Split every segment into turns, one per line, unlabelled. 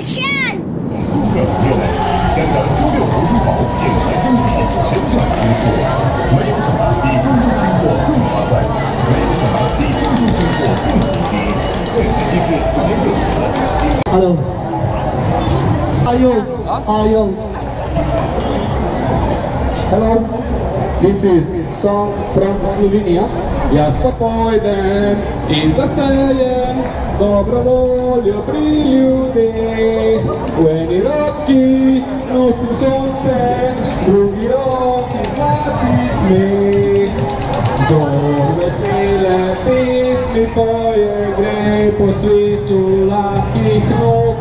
炫！
顾客朋友们，香港周六福珠宝品牌香菜全转支付，没有什么比中秋清货更划算，没有什么比中秋清货更普及。会员定制四年六折。
Hello. Hayong. Hayong.
Hello, this is song from Slovenia. Я спокойлен і засеєм доброволю при людей. Лені роки носим сонце, другі роки златі сміх. До весілля пісні поє грей по світу легких ног.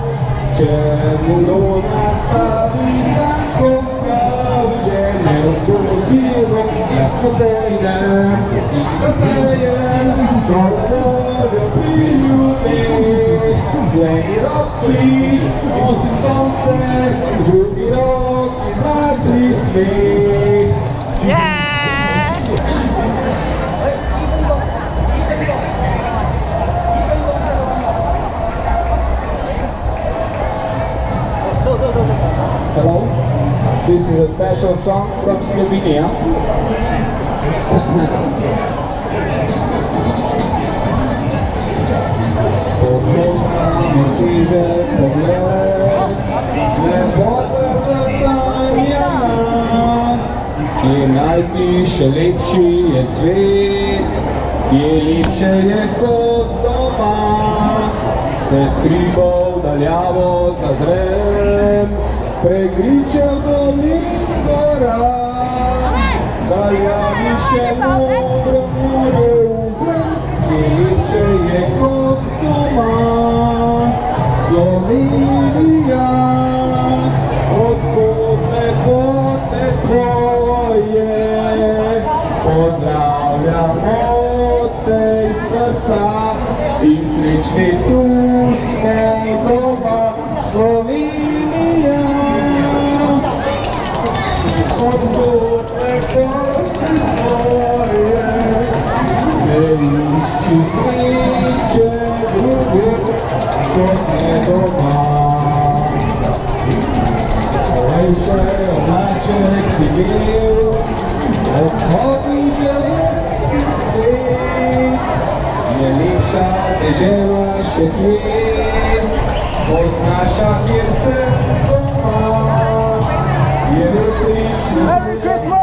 Чemu do nas ta wina kocha, ludzie nie odwrócili, jak spodziewa. Roki. Hello, this is a special song from Slovenia. Kje najti še lepši je svet, kje lepše je kot doma, se skribov daljavo zazrem, pregričev dolin gora, Та я ще мудро буде утром, і ліпше є кот дома. Словінія, от котле, котле твоє, поздравлямо те й серця, і зрічний туз Merry Christmas!